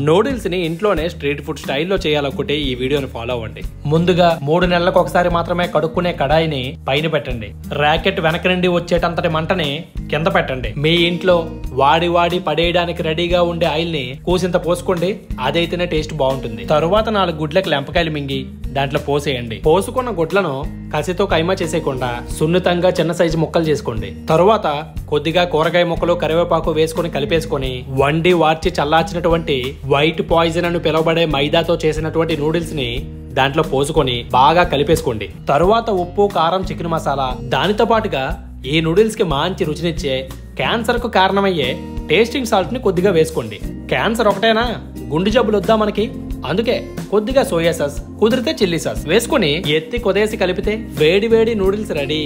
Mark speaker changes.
Speaker 1: నూడిల్స్ని ఇంట్లోనే street food స్టైల్లో చేయాలనుకుంటే ఈ వీడియోని ఫాలో అవ్వండి. ముందుగా మూడు నెలలకు ఒకసారి మాత్రమే కడుక్కునే కడాయిని పైన పెట్టండి. ర్యాకెట్ వెనక నుండి వచ్చేటంతటి మంటని కింద పెట్టండి. మీ ఇంట్లో వాడి వాడి పడేయడానికి రెడీగా ఉండే ఆయిల్ని కూసింత పోసుకోండి. అదైతేనే టేస్ట్ బాగుంటుంది. తరువాత నాలుగు గుడ్లకు లెంపకాయలు మింగి దాంట్లో పోసేయండి. పోసుకున్న గుడ్లను కసితో కైమా చేసేయకుండా సున్నితంగా చిన్న సైజు ముక్కలు చేసుకోండి. తరువాత కొద్దిగా కూరగాయ ముక్కలు కరివేపాకు వేసుకొని కలిపేసుకొని వండి వార్చి చల్లార్చినటువంటి వైట్ పాయిజన్ అని పిలువబడే మైదాతో చేసినటువంటి నూడిల్స్ని దాంట్లో పోసుకొని బాగా కలిపేసుకోండి. తరువాత ఉప్పు కారం చికెన్ మసాలా దానితో పాటుగా ఈ నూడిల్స్కి మంచి రుచినిచ్చే క్యాన్సర్కు కారణమయ్యే టేస్టింగ్ సాల్ట్ని కొద్దిగా వేసుకోండి. క్యాన్సర్ ఒకటేనా? గుండె జబ్బులు వద్దా మనకి? అందుకే కొద్దిగా సోయా సాస్ కుదిరితే చిల్లీ సాస్ వేసుకొని ఎత్తి కొదేసి కలిపితే వేడి వేడి నూడిల్స్ రెడీ.